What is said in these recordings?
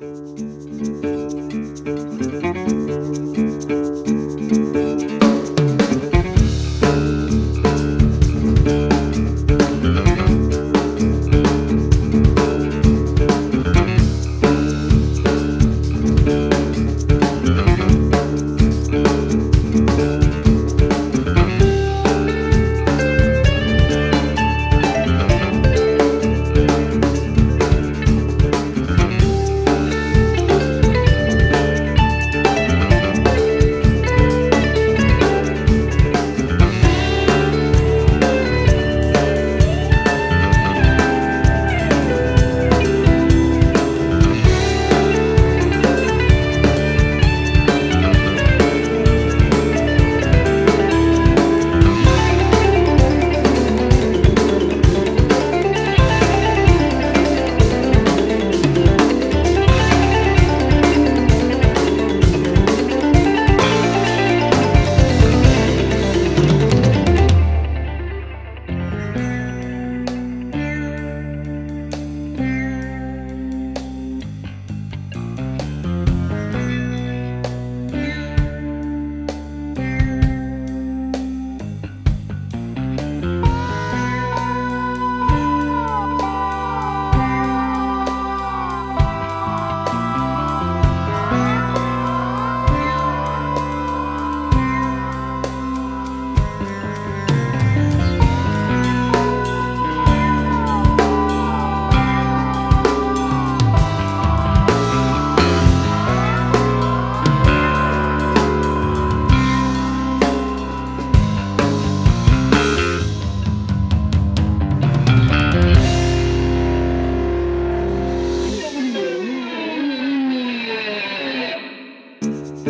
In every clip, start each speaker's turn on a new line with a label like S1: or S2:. S1: Música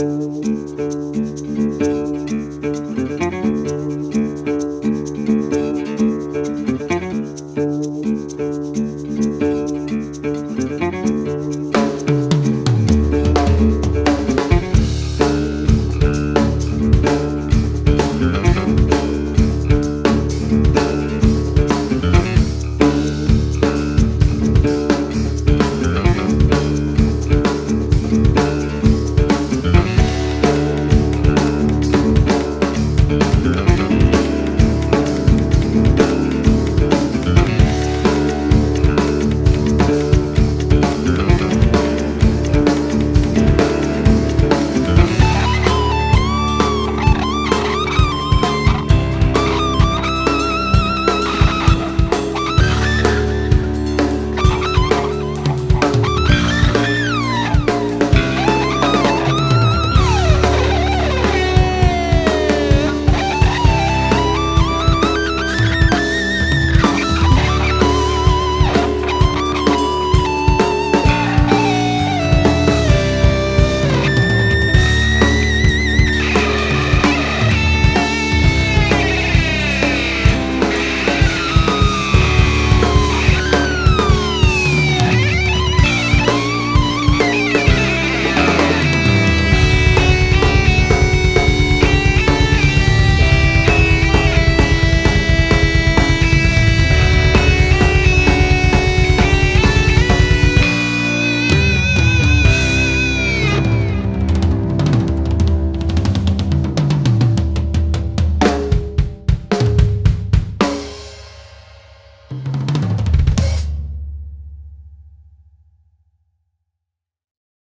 S1: Thank you.